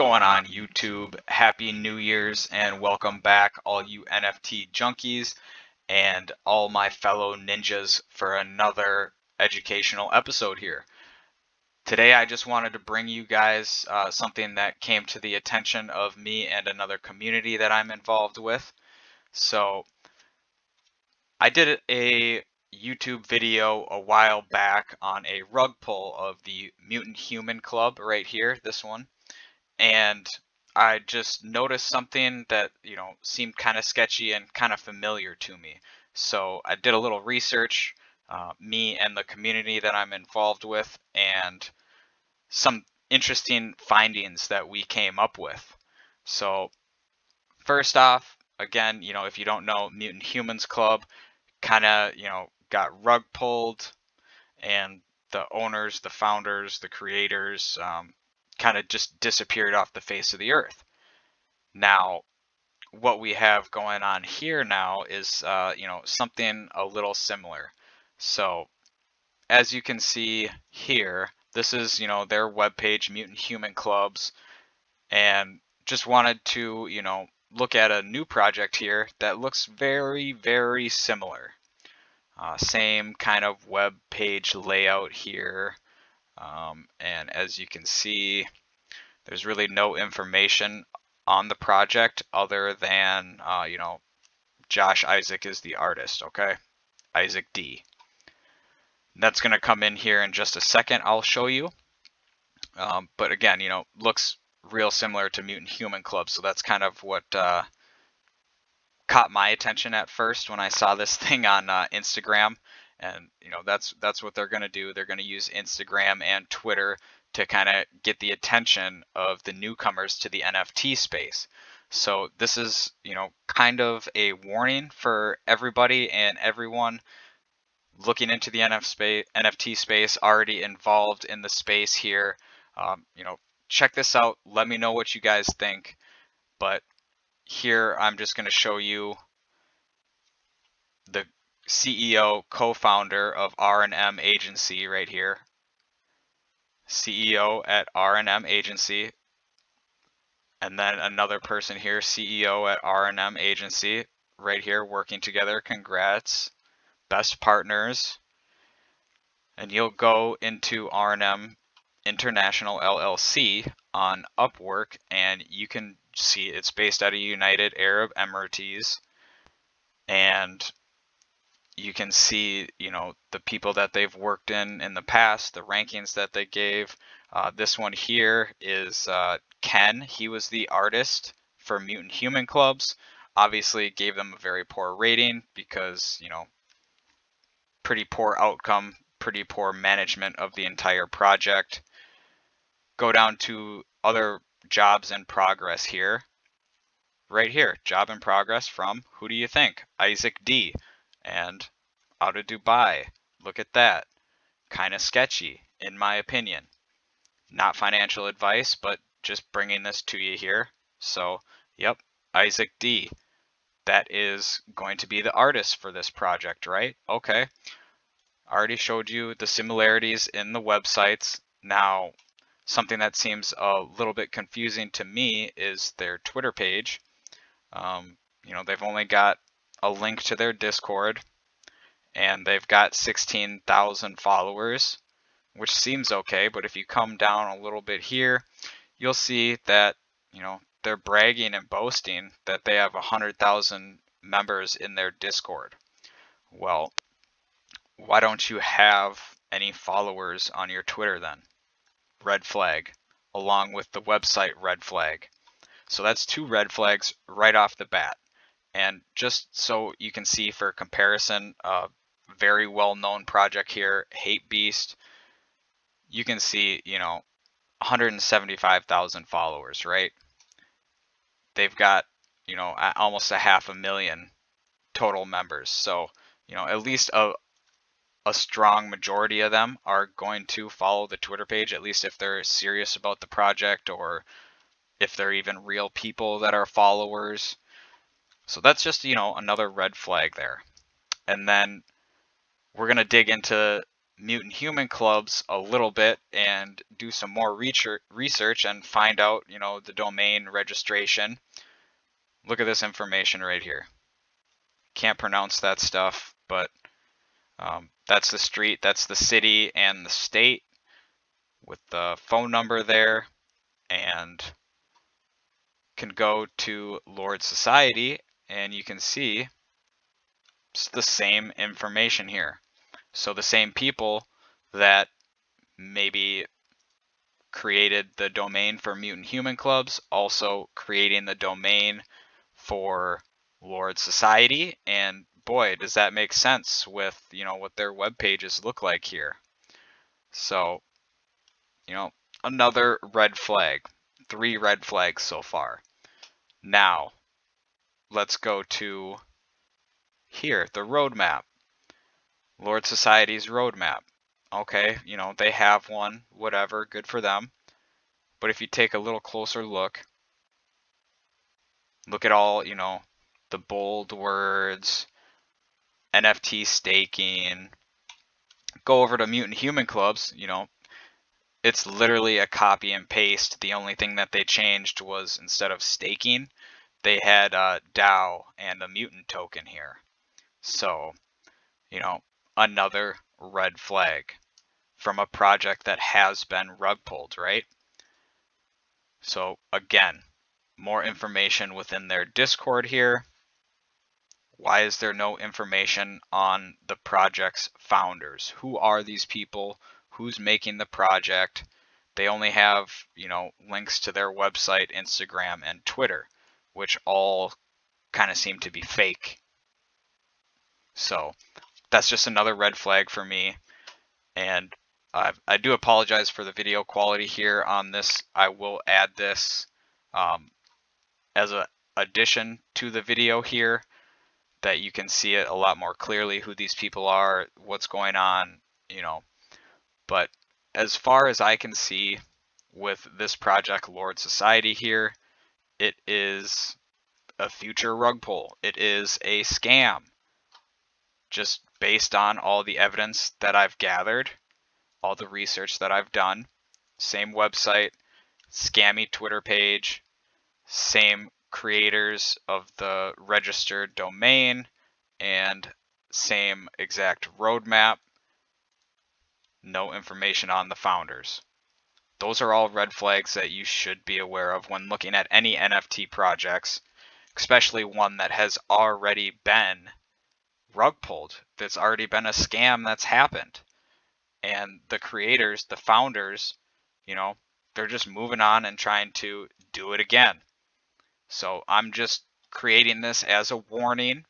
going on YouTube? Happy New Year's and welcome back all you NFT junkies and all my fellow ninjas for another educational episode here. Today I just wanted to bring you guys uh, something that came to the attention of me and another community that I'm involved with. So I did a YouTube video a while back on a rug pull of the Mutant Human Club right here, this one and I just noticed something that you know seemed kind of sketchy and kind of familiar to me. So I did a little research, uh, me and the community that I'm involved with, and some interesting findings that we came up with. So first off, again, you know, if you don't know, Mutant Humans Club kind of, you know, got rug pulled and the owners, the founders, the creators, um, kind of just disappeared off the face of the earth. Now, what we have going on here now is, uh, you know, something a little similar. So, as you can see here, this is, you know, their webpage, Mutant Human Clubs, and just wanted to, you know, look at a new project here that looks very, very similar. Uh, same kind of web page layout here. Um, and as you can see, there's really no information on the project other than, uh, you know, Josh Isaac is the artist, okay? Isaac D. That's going to come in here in just a second, I'll show you. Um, but again, you know, looks real similar to Mutant Human Club, so that's kind of what uh, caught my attention at first when I saw this thing on uh, Instagram and you know that's that's what they're going to do. They're going to use instagram and twitter to kind of get the attention of the newcomers to the nft space. So this is you know kind of a warning for everybody and everyone looking into the NF space, nft space already involved in the space here. Um, you know check this out. Let me know what you guys think. But here i'm just going to show you the CEO, co-founder of R&M Agency right here. CEO at R&M Agency. And then another person here, CEO at R&M Agency, right here working together. Congrats. Best partners. And you'll go into R&M International LLC on Upwork and you can see it's based out of United Arab Emirates and you can see, you know, the people that they've worked in in the past, the rankings that they gave. Uh, this one here is uh, Ken. He was the artist for Mutant Human Clubs. Obviously gave them a very poor rating because, you know, pretty poor outcome, pretty poor management of the entire project. Go down to other jobs in progress here. Right here, job in progress from, who do you think? Isaac D and out of Dubai. Look at that. Kind of sketchy, in my opinion. Not financial advice, but just bringing this to you here. So, yep, Isaac D. That is going to be the artist for this project, right? Okay. I already showed you the similarities in the websites. Now, something that seems a little bit confusing to me is their Twitter page. Um, you know, they've only got a link to their Discord, and they've got 16,000 followers, which seems okay. But if you come down a little bit here, you'll see that, you know, they're bragging and boasting that they have 100,000 members in their Discord. Well, why don't you have any followers on your Twitter then? Red flag, along with the website red flag. So that's two red flags right off the bat. And just so you can see for comparison, uh, very well known project here, Hate Beast. You can see, you know, 175,000 followers, right? They've got, you know, almost a half a million total members. So, you know, at least a, a strong majority of them are going to follow the Twitter page, at least if they're serious about the project or if they're even real people that are followers. So that's just, you know, another red flag there. And then we're going to dig into mutant human clubs a little bit and do some more research and find out, you know, the domain registration. Look at this information right here. Can't pronounce that stuff, but um, that's the street, that's the city and the state with the phone number there and can go to Lord Society and you can see it's the same information here. So the same people that maybe created the domain for Mutant Human Clubs, also creating the domain for Lord Society. And boy, does that make sense with, you know, what their web pages look like here. So, you know, another red flag. Three red flags so far. Now, let's go to here, the roadmap. Lord Society's roadmap. Okay, you know, they have one, whatever, good for them. But if you take a little closer look, look at all, you know, the bold words, NFT staking, go over to Mutant Human Clubs, you know, it's literally a copy and paste. The only thing that they changed was instead of staking, they had uh, a DAO and a mutant token here. So, you know, another red flag from a project that has been rug pulled, right? So again, more information within their Discord here. Why is there no information on the project's founders? Who are these people? Who's making the project? They only have, you know, links to their website, Instagram, and Twitter, which all kind of seem to be fake. So that's just another red flag for me. And I, I do apologize for the video quality here on this. I will add this um, as an addition to the video here that you can see it a lot more clearly who these people are, what's going on, you know. But as far as I can see with this project Lord Society here, it is a future rug pull. It is a scam. Just based on all the evidence that I've gathered, all the research that I've done, same website, scammy Twitter page, same creators of the registered domain, and same exact roadmap, no information on the founders. Those are all red flags that you should be aware of when looking at any NFT projects, especially one that has already been rug pulled. that's already been a scam that's happened. And the creators, the founders, you know, they're just moving on and trying to do it again. So I'm just creating this as a warning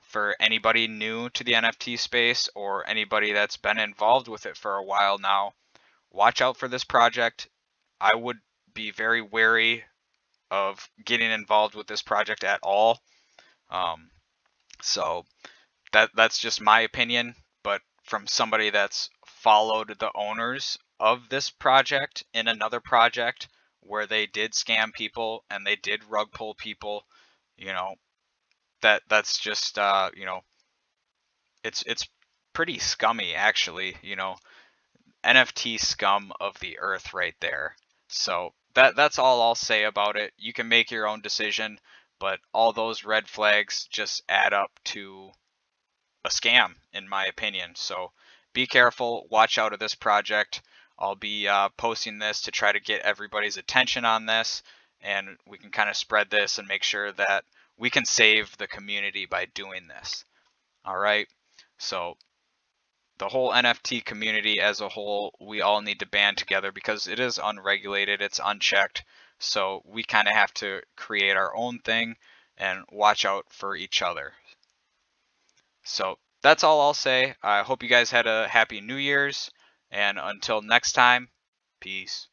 for anybody new to the NFT space or anybody that's been involved with it for a while now. Watch out for this project. I would be very wary of getting involved with this project at all. Um, so that that's just my opinion, but from somebody that's followed the owners of this project in another project where they did scam people and they did rug pull people, you know, that that's just uh, you know, it's it's pretty scummy actually, you know, NFT scum of the earth right there. So that that's all I'll say about it. You can make your own decision but all those red flags just add up to a scam in my opinion. So be careful. Watch out of this project. I'll be uh, posting this to try to get everybody's attention on this and we can kind of spread this and make sure that we can save the community by doing this. All right? So the whole NFT community as a whole, we all need to band together because it is unregulated, it's unchecked, so we kind of have to create our own thing and watch out for each other. So that's all I'll say. I hope you guys had a happy New Year's. And until next time, peace.